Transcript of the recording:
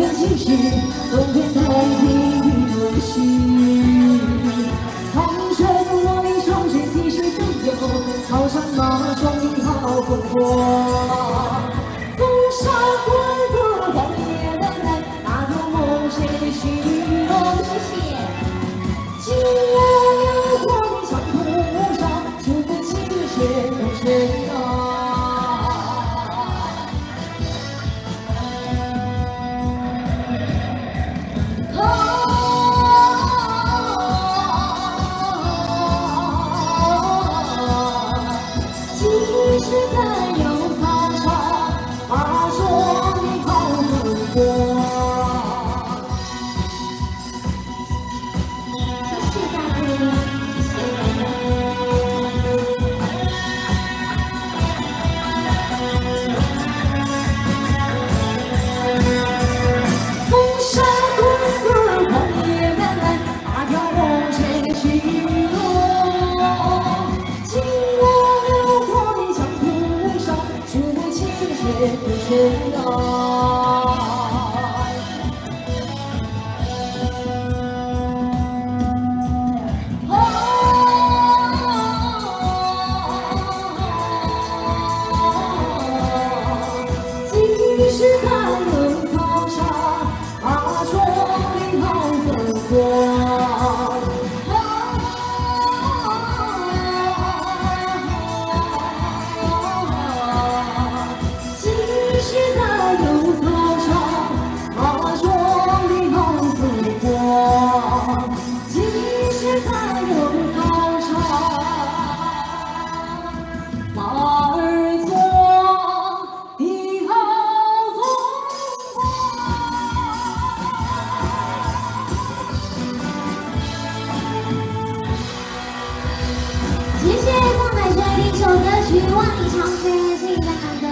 长城，走遍青史，走遍太平与乱世。长城万里长城，几时曾有草场马壮的好风光？谢谢上海 기왕이 정세생각한다.